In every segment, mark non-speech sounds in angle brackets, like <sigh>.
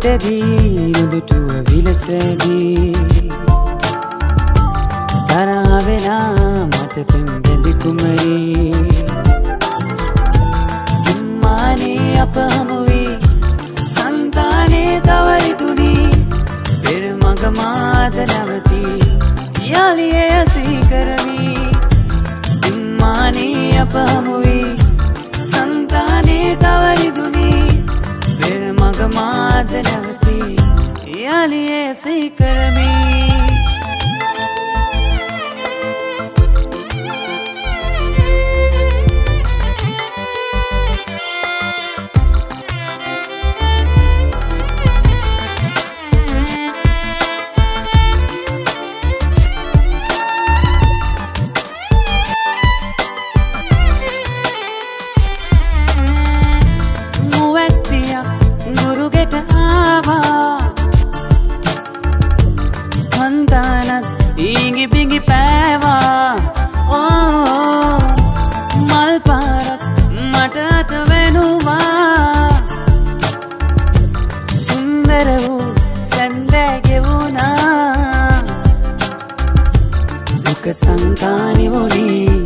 මග තොටදී දුක සංකානි වුණී.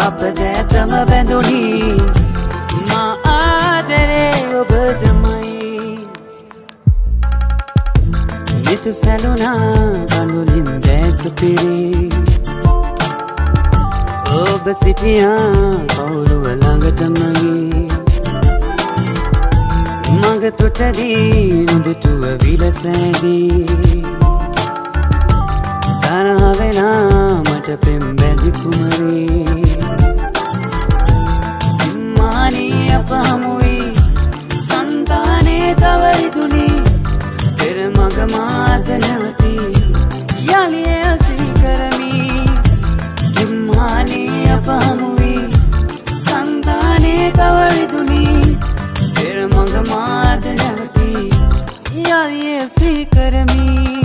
අප දැතම බැඳුණී මා ආදරේ ඔබදමයි නිතු සැලුනා කඳුලින් දැසපිරි ඔබ සිටියා කවුරුව ළඟටමගේ මග තොටදී නුදුටුව විලසෑදී. තරහවෙලා මට පෙම් බැඳි කුමරී? මානී අප හමුවී සන්තානේ තවරිදුනී පෙර මග මාත නැවතී යලිය අසී කරමී. කිම්මානේ අප හමුවී සන්තානේ තවරිදුනී පෙර මග මාත නැවතී යලිය අසී කරමී.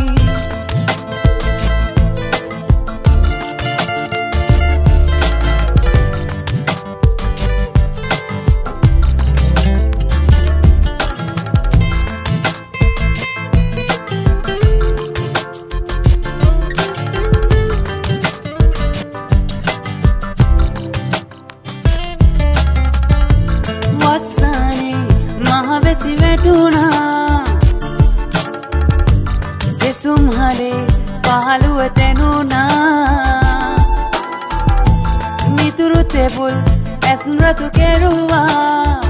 මිතුරු තෙබුල් ඇසුන් රතු කෙරුවා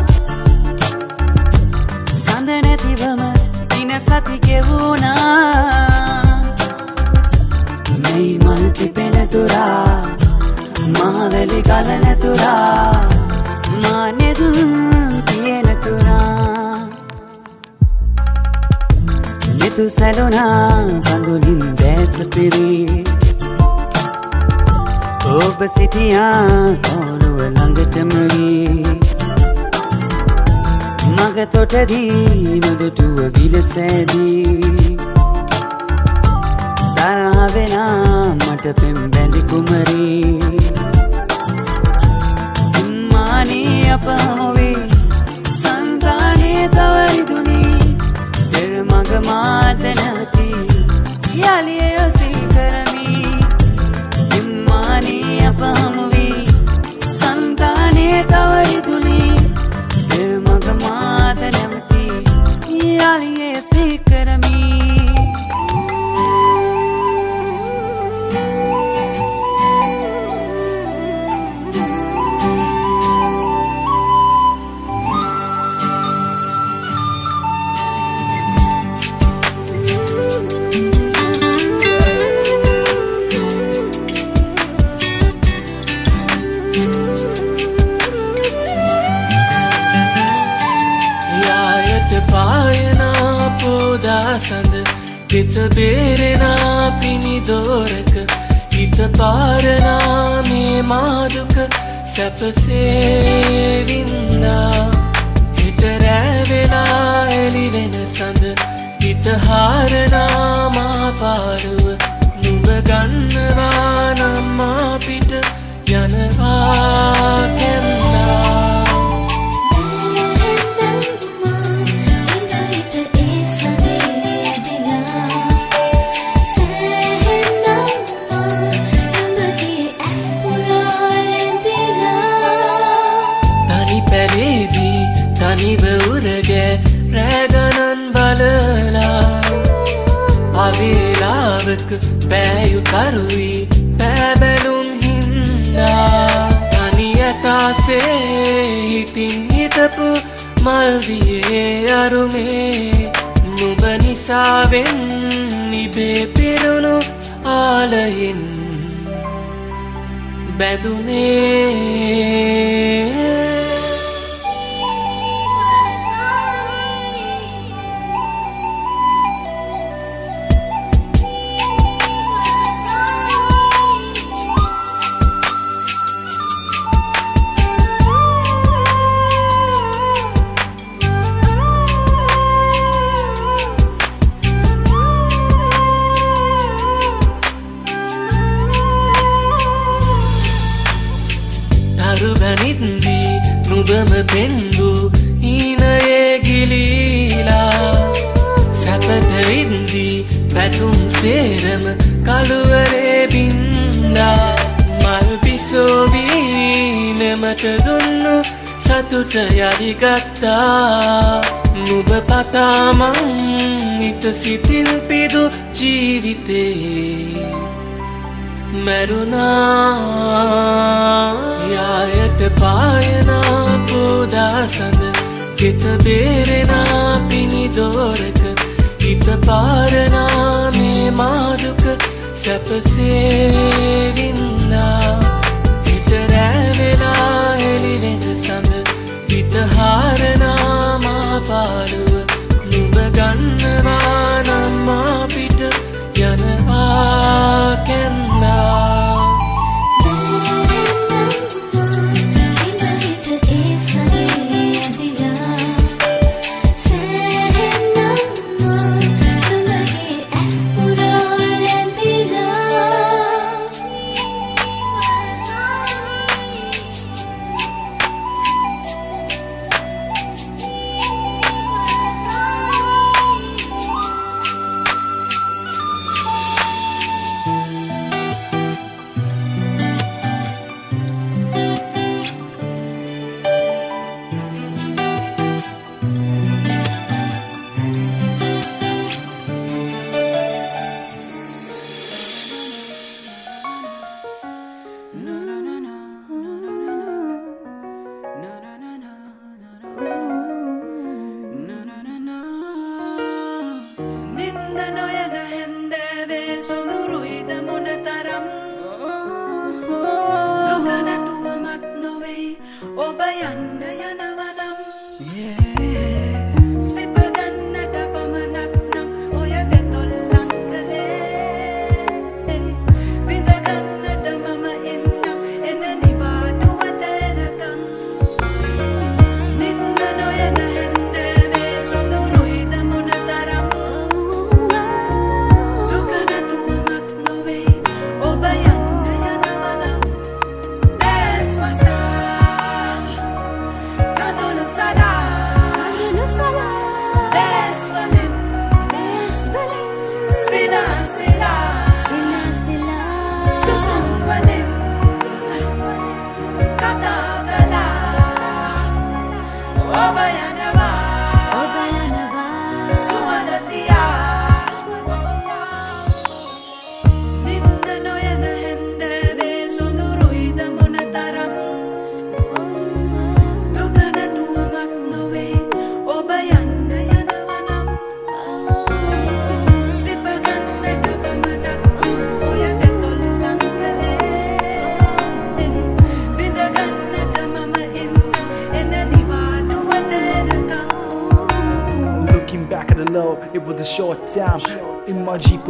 සඳ නැතිවම දින සති ගෙවුණා මෙයි මල් පිපෙන තුරා මහවැලි කල නැතුරා මානෙත් තියෙන තුරා නිතු සැලුනා කඳුලින් දැසපිරි ඔබ සිටියා කෝළුව ළඟටමගේ මග තොටදී නොදුටුව විලසෑදී. තරහවෙලා මට පෙම් බැඳි කුමරී. මානී අප හමුවී සන්තානේ තවරිදුනී පෙර මග මාත නැවතී යලිය යොසී කරමී. ඉම්මානී අප හමුවී සන්තානේ තවරිදුනී පෙර මග මාත නැවතී. යලිය යොසී බේරෙනා පිණි දෝරක හිත පාරනා මේ මාදුක සැපසේවින්නා. හිත රැවෙලා එලි වෙන සඳ හිත හාරනා මාපාරුව නුව ගන්නවා නම් අපිට යනවා. අවේලාවක පෑයුතරුයි පෑබැලුම් හින්දා තනි ඇතාසේ හිතින් හිතපු මල්දියේ අරුමේ. නුබ නිසාවෙන් නිබේ පිරුණු ආලයෙන් බැදුනේ යළිගත්තා නුබ පතාමං හිත සිතිල් පිදු ජීවිතේ. මැරුණා. යායට පායනා පෝදාසඳ කෙත බේරෙනා පිණිදෝරක හිත පාරනා මේ මාදුක සැපසේවින්නා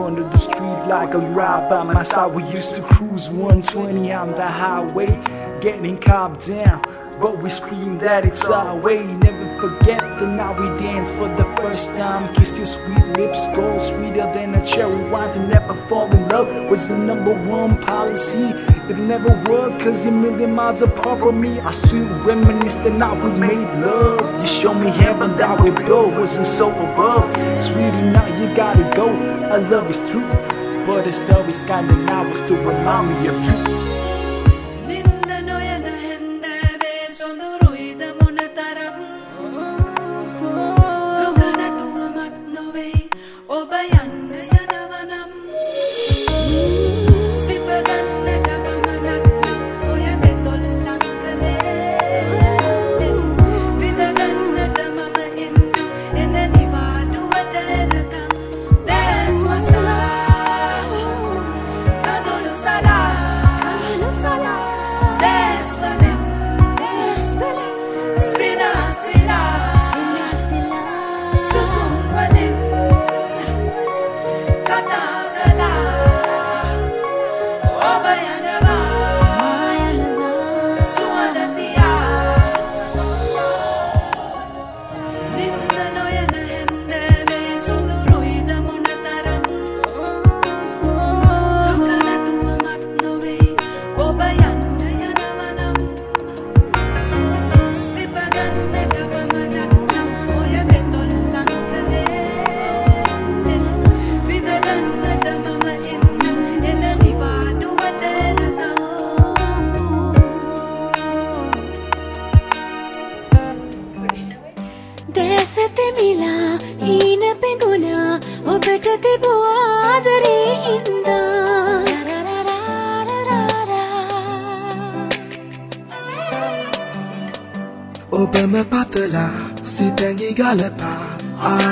under the street, like a ride by my side. We used to cruise 120 on the highway, getting copped down. But we scream that it's our way. Never forget the night we danced for the first time. Kissed your sweet lips, go sweeter than a cherry wine. To never fall in love was the number one policy. It'll never work cause you're a million miles apart from me. I still reminisce the night we made love. You showed me heaven that we built wasn't so above. Sweetie, you gotta go. Our love is true. But it's is kinda now was to remind me of you.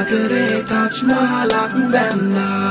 ආදරේ තජ්මහලක් බැන්නා.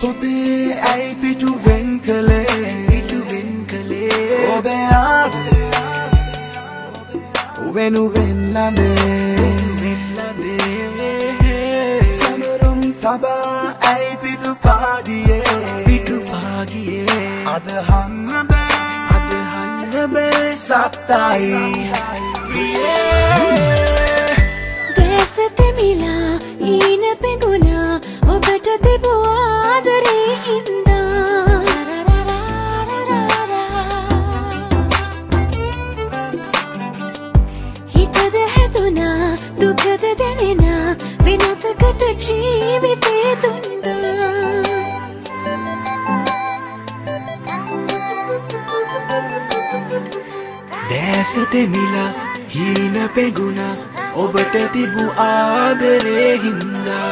පොතේ ඇයි පිටු වෙන් කළේ පිටු වෙන් කළේ ඔබේ ආදරේ වෙනුවෙන් ලදේ සමරුම් සබා ඇයි පිටු පාගියේ? පිටු පාගියේ. අදහන්න බෑ. අදහන්න බෑ. සත්තයි. ප්‍රියේ දැස තෙමිලා හීන පෙඟුණා ඔබට තිබූ ආදරේ හින්දා හිතද හැදුනා දුකද දැනෙනා වෙනතකට ජීවිතේ දුන්නා දැසට මිලා හීන පෙගුණ ඔබට තිබූ ආදරේ හින්දා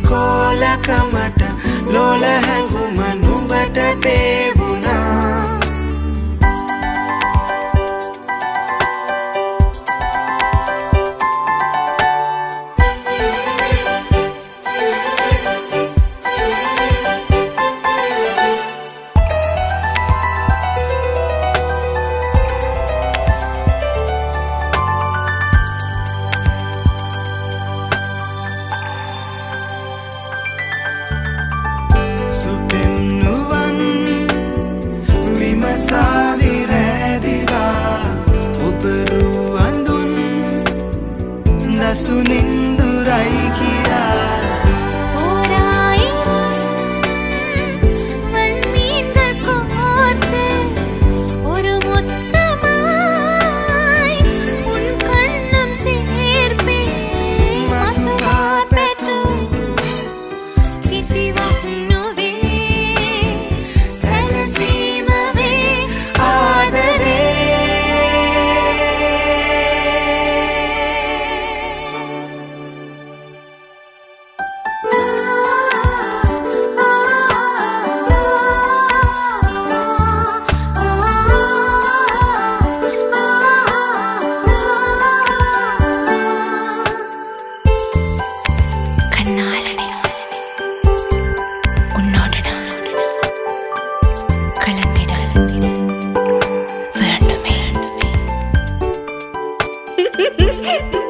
කෝලකමට ලෝල හැඟුම නුඹට පේවුණා Ha! <laughs>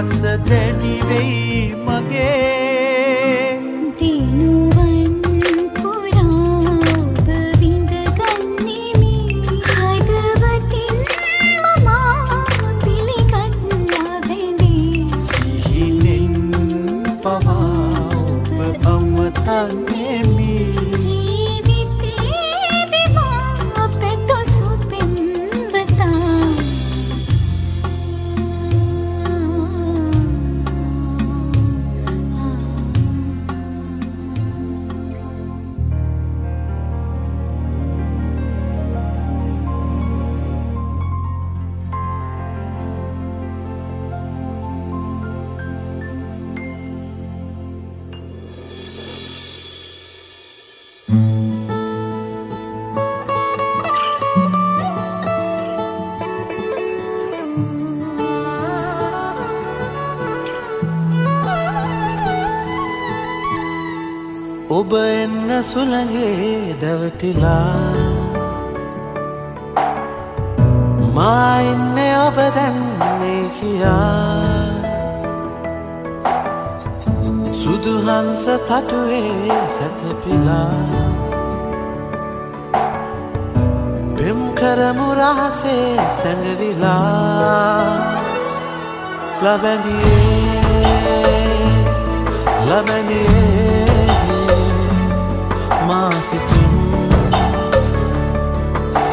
පහස දැඩිවෙයි මගේ. සුළගේ දැවටිලා මා ඉන්න ඔබ දැන්නේ කියා. සුදුහන්ස තටුවේ සැතපිලා. පෙම් කරමු රහසේ සැඟවිලා. ලබැඳියේ ලබැඳියේ. මාසිතුන්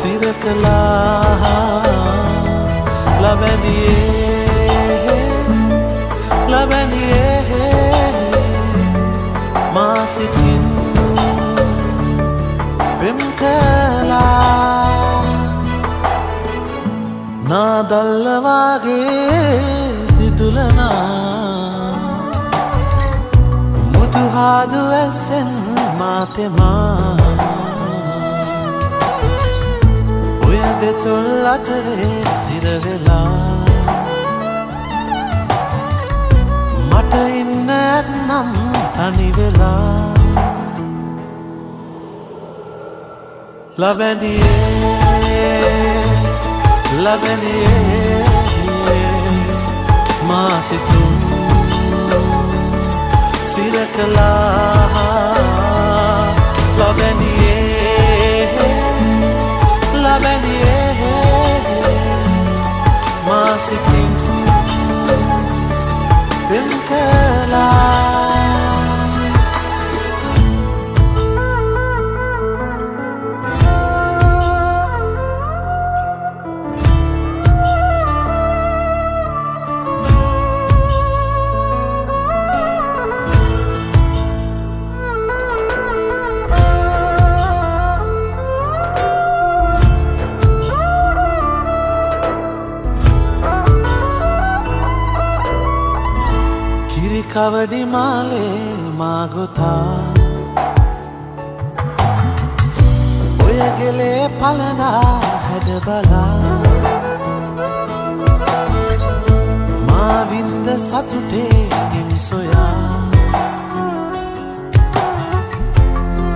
සිරකලා ලබැඳියේ ලබැඳියේ මාසිතින් පෙම් කලා නාදල්ලවාගේ තිතුලනා. මුදුහාදු ඇසෙන් මාතෙමා ඔය දෙතුල් අතරේ සිරවෙලා මට ඉන්න ඇත්නම් තනිවෙලා ලබැඳියේ ලබැඳියේ මාසිතුන් සිරකලා ලබැඳියේ මාසිතින් පෙම් කලා කිරිකවඩි මාලේ මාගොතා. ඔය ගෙලේ පලනා හැඩ බලා. මාවින්ද සතුටේ හිම් සොයා.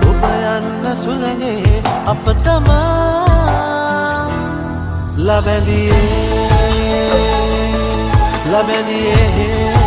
ඔබ යන්න සුළගේ අප තමා. ලබැඳියේ ලබැඳියේ.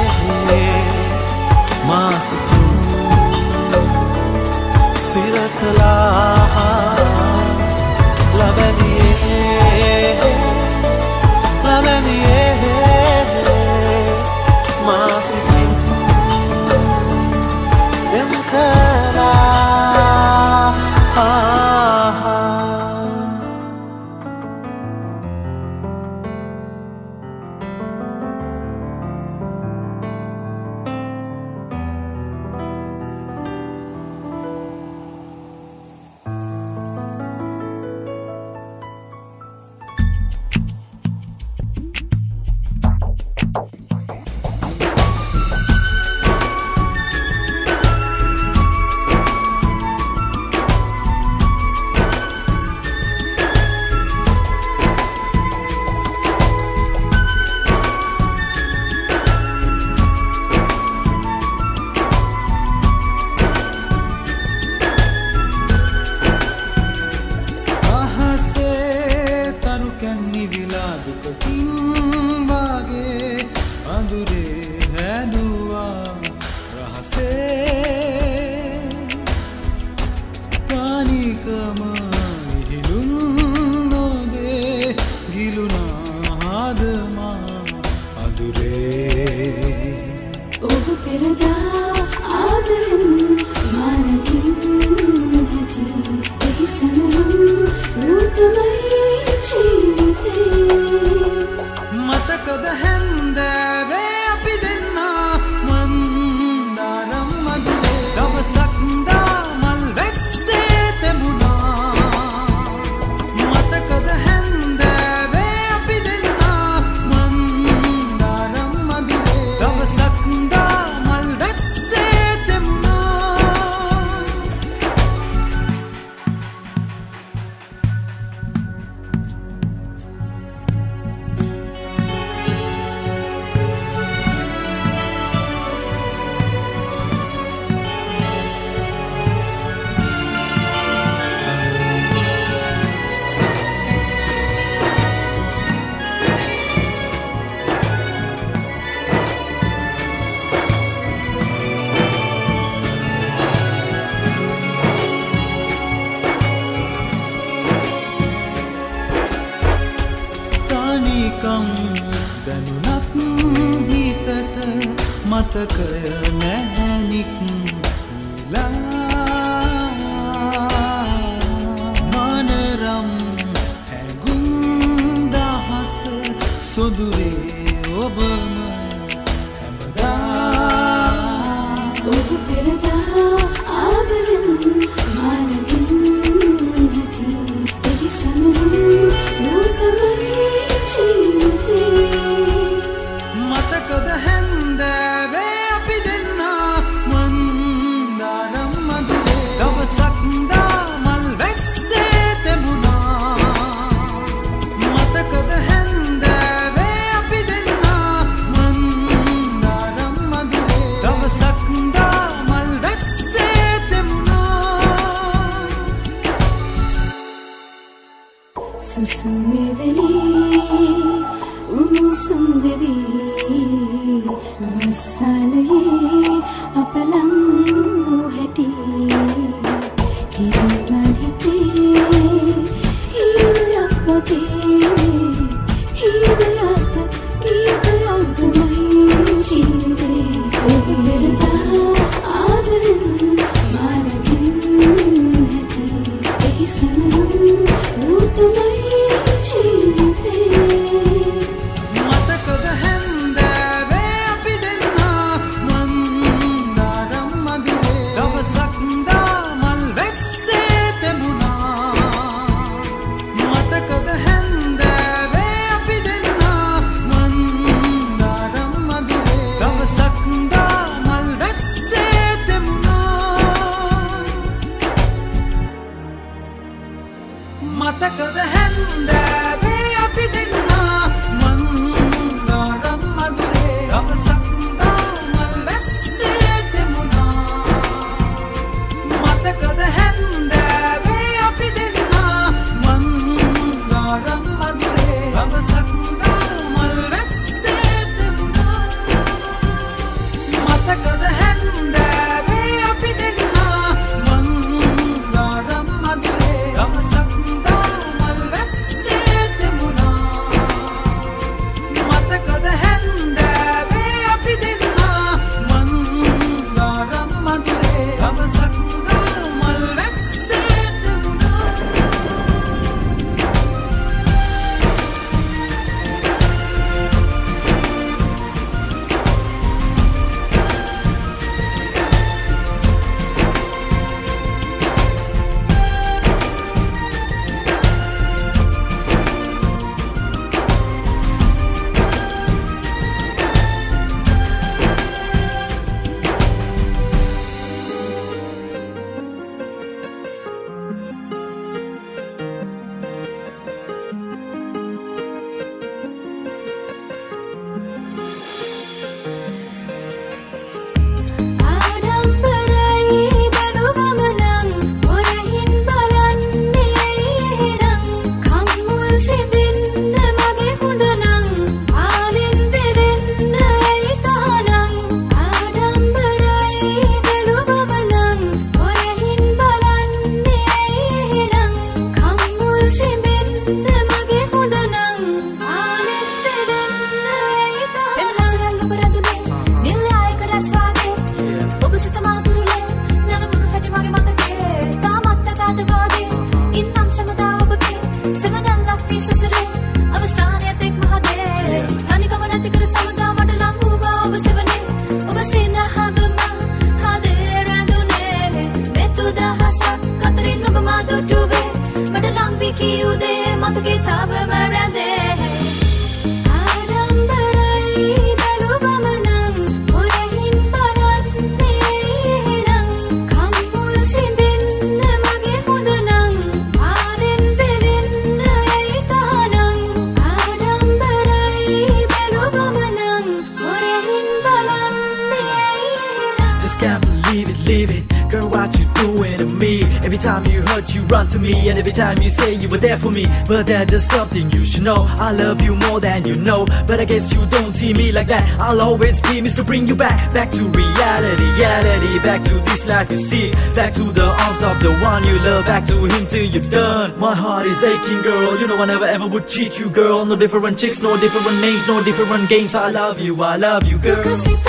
know I love you more than you know. But I guess you don't see me like that. I'll always be Mr. Bring You Back. Back to reality, reality. Back to this life you see. Back to the arms of the one you love. Back to him till you're done. My heart is aching girl. You know I never ever would cheat you girl. No different chicks, no different names No different games. I love you, I love you girl.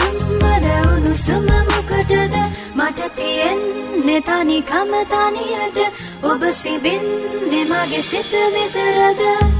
සුම්බර උණුසුම මොකටද මට තියෙන්නේ තනිකම තනියට ඔබ සිබින්නේ මගේ සිත විතරද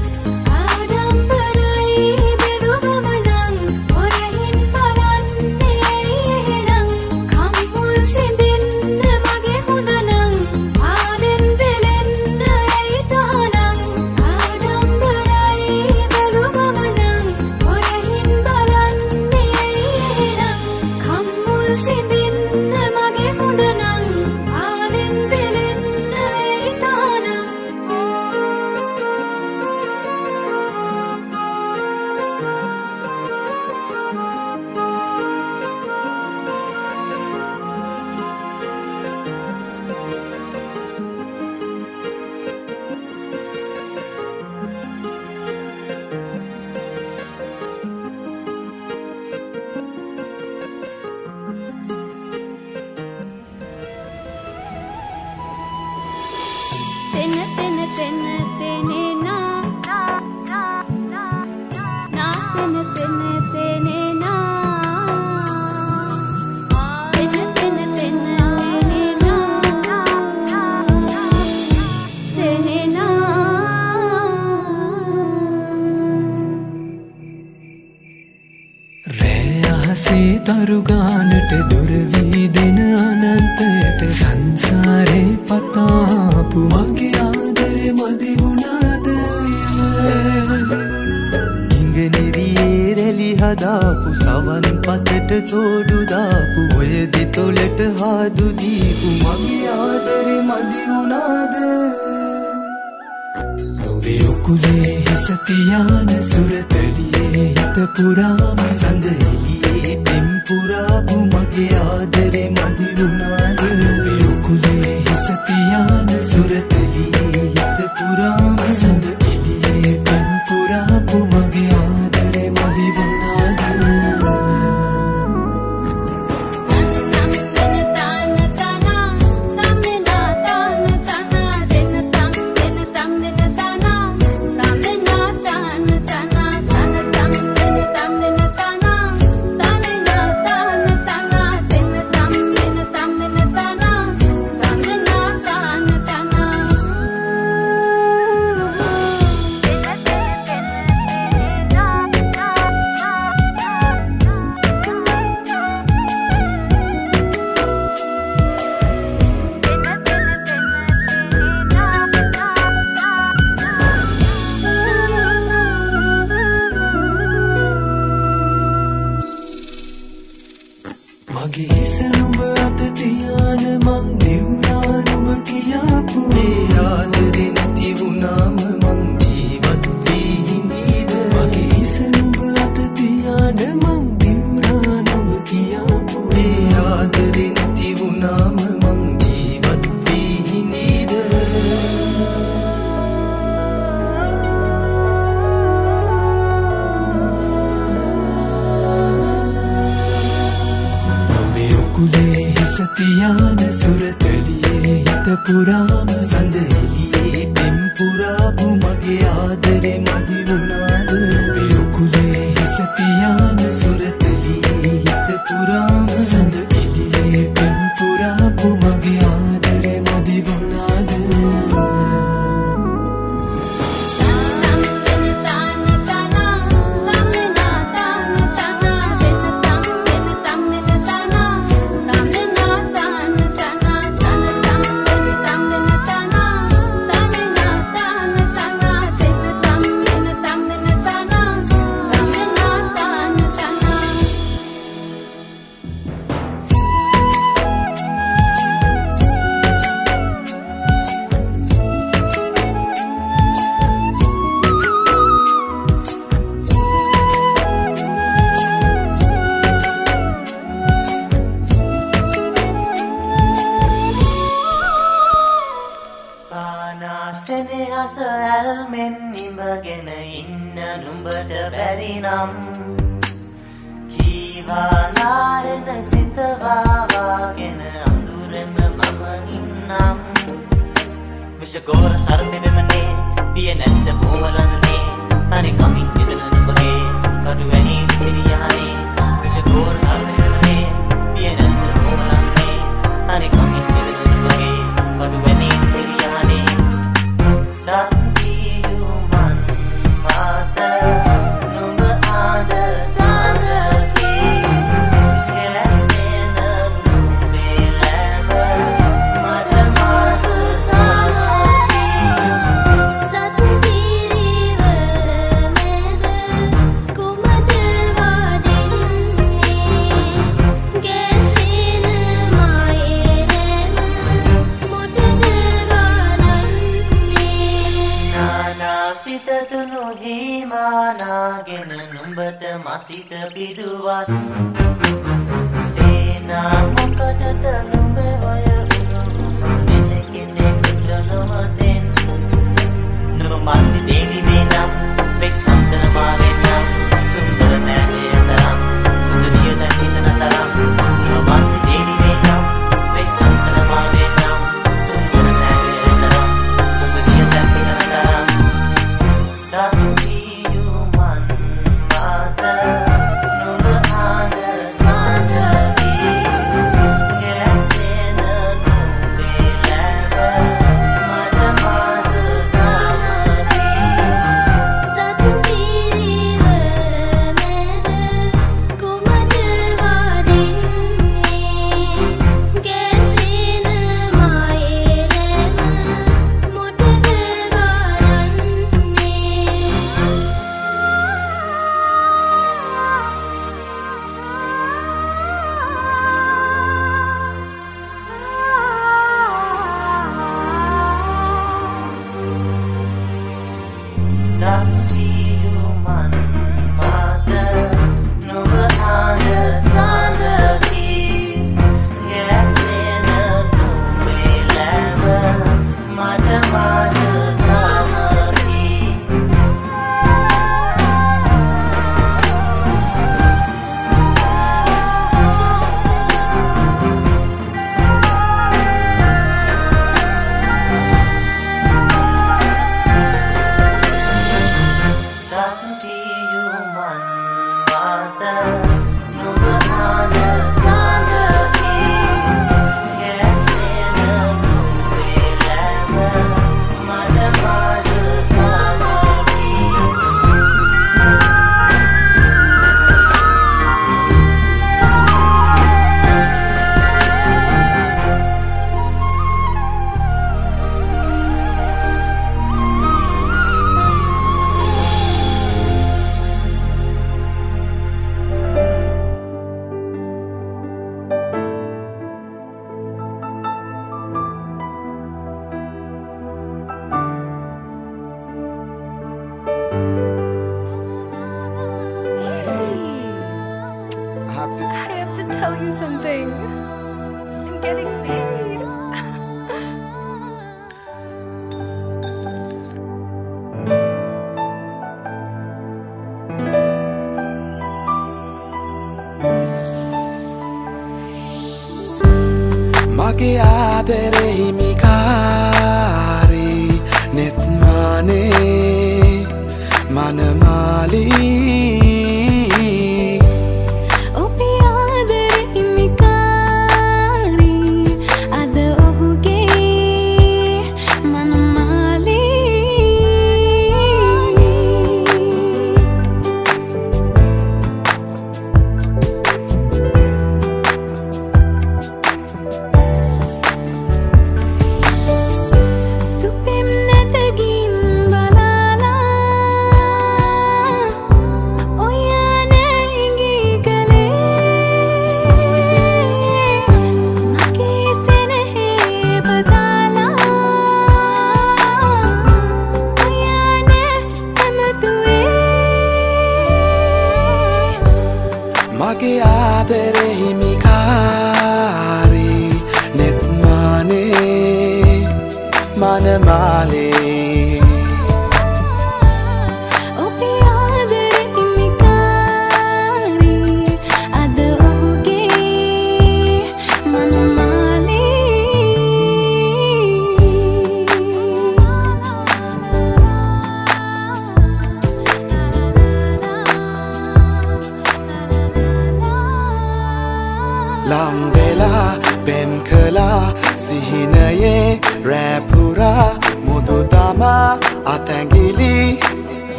කළා පෙන් කළා සිහිනයේ රැපුරා මුදු තමා අතැගිලි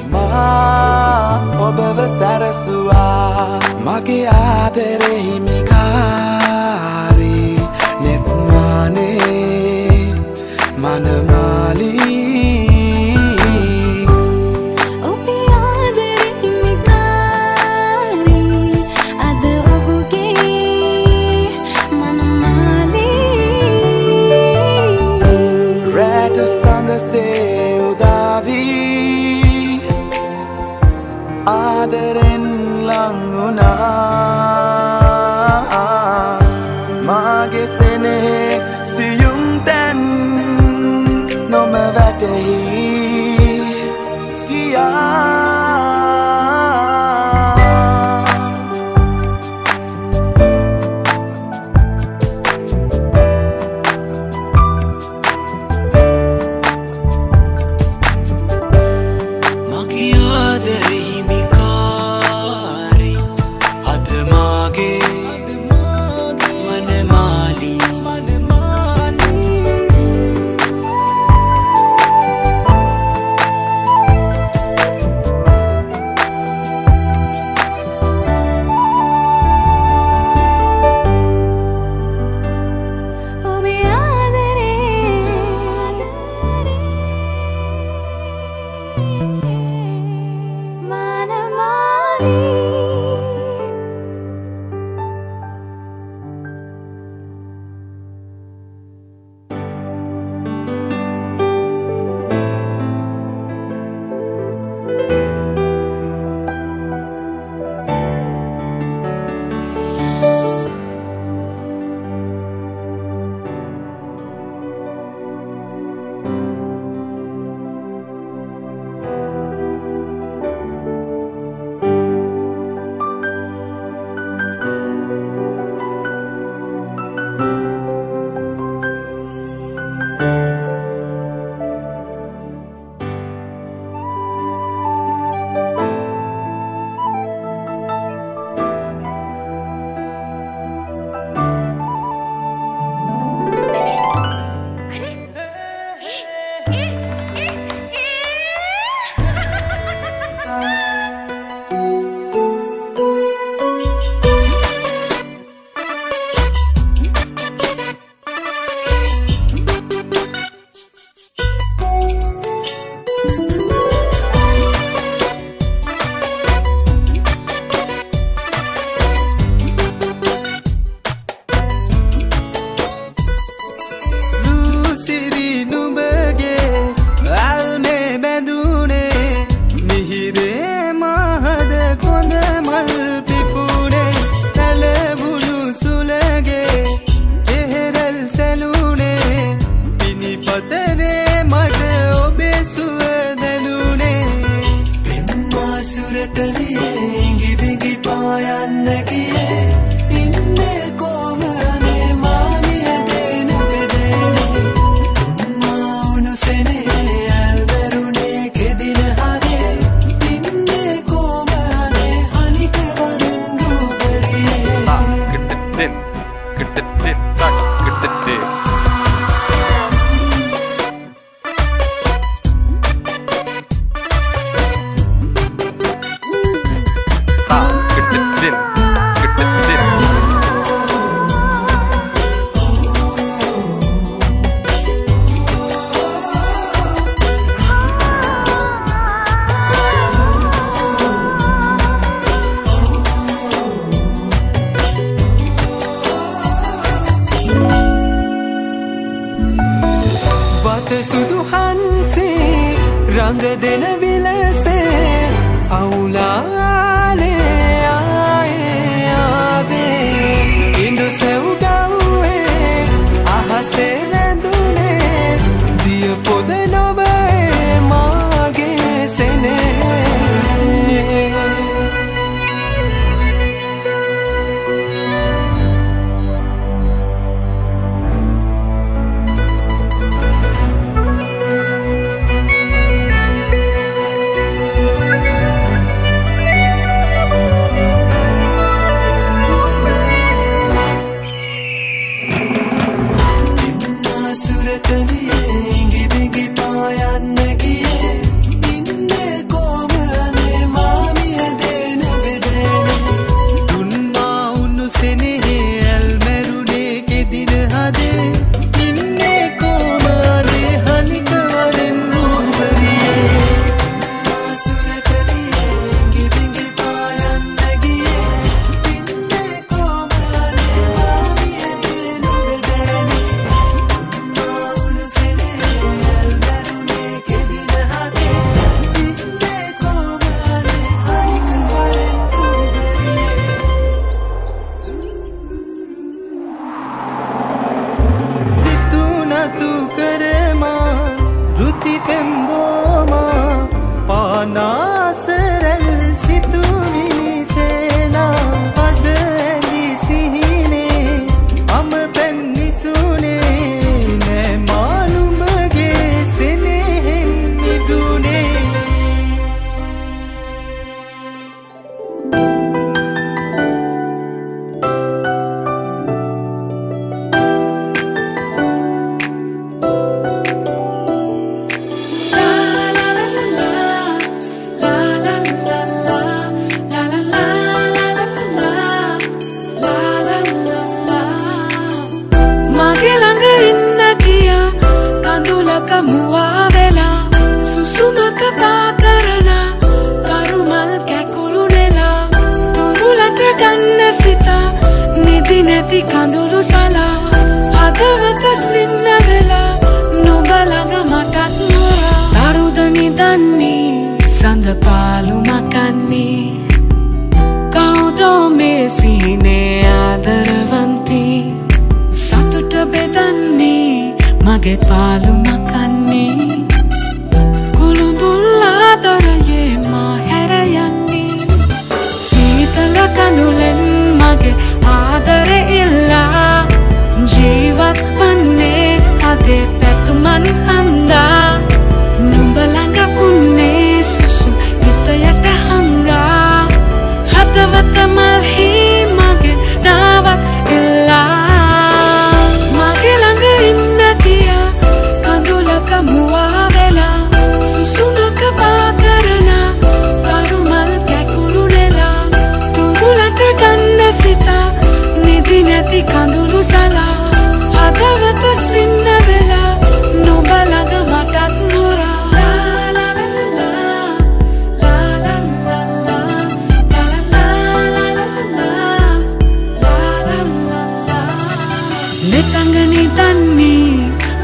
මා ඔබව සැරසුවා මගේ ආදරෙහිමිකා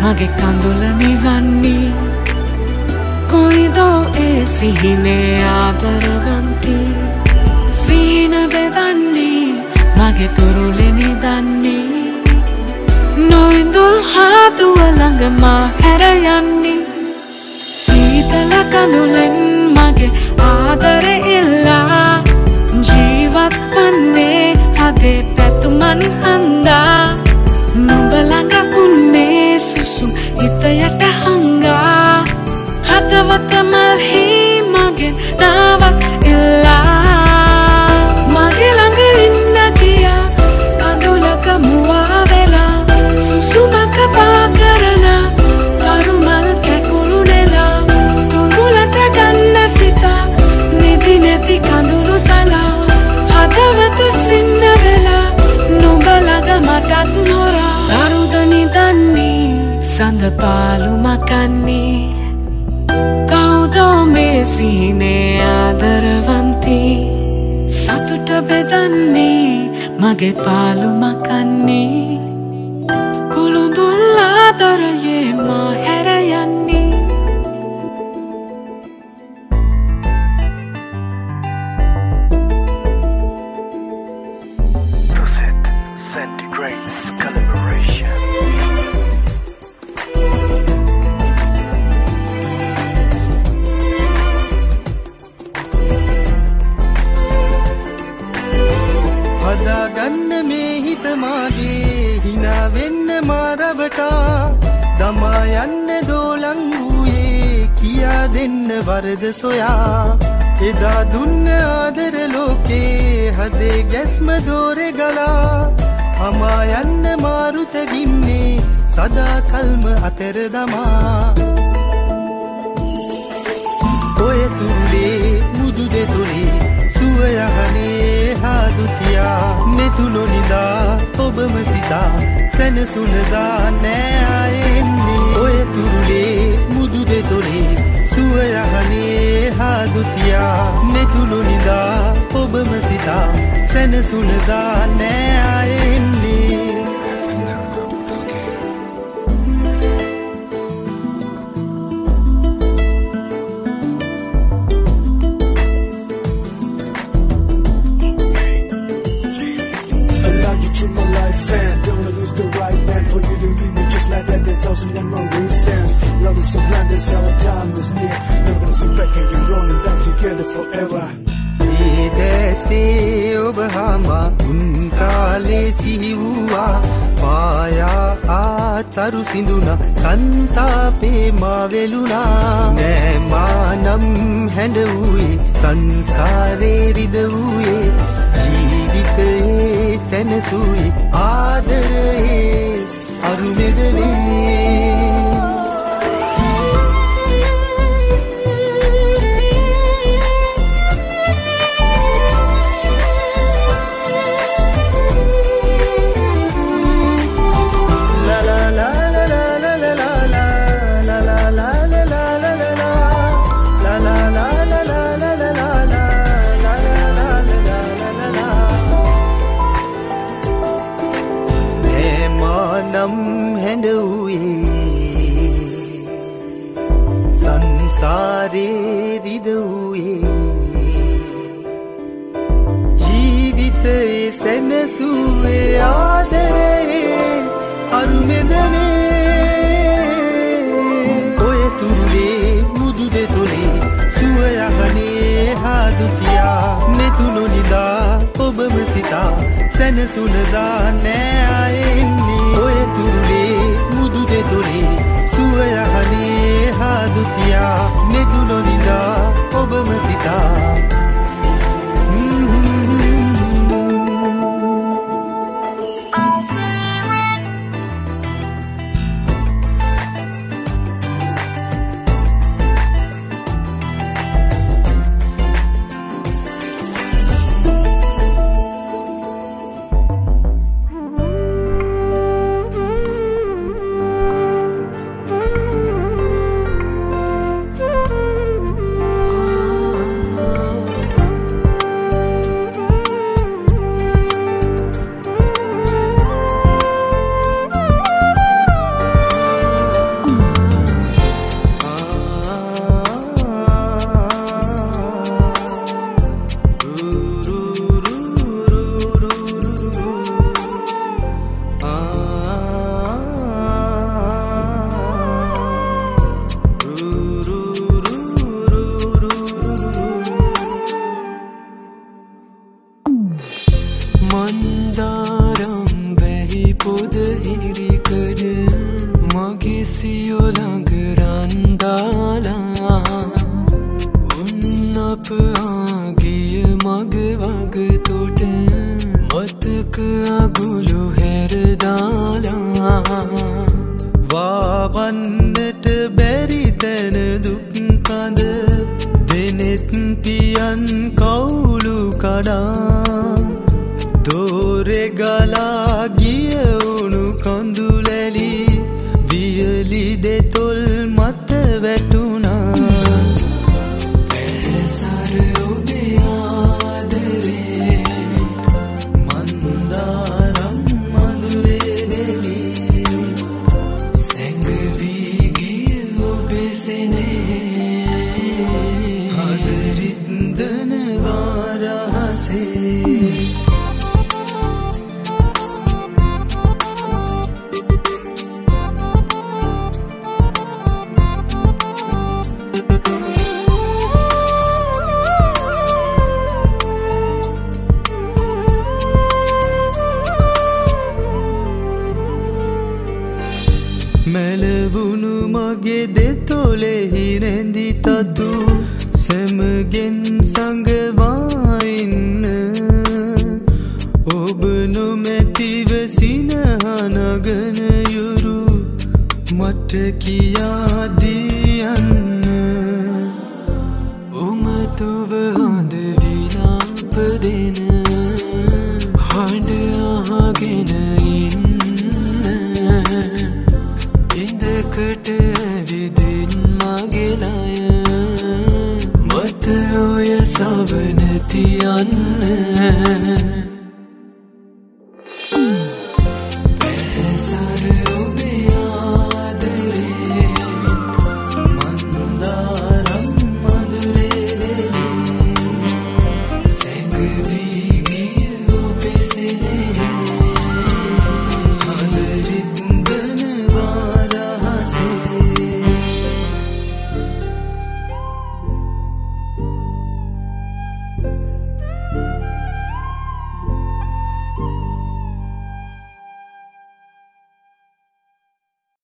මගේ කඳුල නිවන්නේ. කොයිදෝ ඒ සිහිනේ ආදරවන්ති සීන බෙදන්නේ මගේ තුරුලෙනි දන්නේ නොයිඳුල් හාදුව ළඟ මා හැර යන්නේ. සීතල කඳුලෙන් මගේ ආදර ඉල්ලා ජීවත් වන්නේ හදේ පැතුමන් හන්දා. Itu ya පාලු මකන්නේ. කවුදෝ මේ සිහිනේ ආදරවන්ති? සතුට බෙදන්නේ මගේ පාලු මකන්නේ. කුළුදුල්ලාදොරයේ මා මාරවටා දමා යන්න දෝලං වූයේ කියා දෙන්න වරද සොයා එදා දුන්න ආදර ලෝකේ හදේ ගැස්ම දෝරෙ ගලා හමා යන්න මාරුතගින්නේ සදා කල්ම අතර දමා. ඔය තුරුලේ මුදු දෙතුලේ සුවයහනේ හාදුතියා මෙතුනොනිදා ඔබම සිතා සැනසුනදා නෑයෙන්නේ ඔය තුරුලේ මුදු දෙතොලේ සුවයහනේ හාදුතියා. මෙතුනොනිදා ඔබම සිතා සැනසුනදා නෑයෙන්නේ just like that. There's also no wrong reasons. Love is so blind, this hell time is near. Never gonna sit back and get rolling back together forever. ඒදැසේ ඔබ හමා උන්කාලේ සිහිවූවා පායා ආතරු සිඳුනා කන්තාපේ මාවෙලුනා නෑමානම් හැඩ වූයේ සංසාරේ රිද වූයේ ජීවිතයේ සැනසූයේ ආදරයේ harum edelim සැනසුනදා නෑයෙන්නේ ඔය තුරුලේ මුදු දෙතුරේ සුවයහනේ හාදුතියා. නෙදුනොනිදා ඔබම සිතා. විදුලි දෙතොල් මත වැටු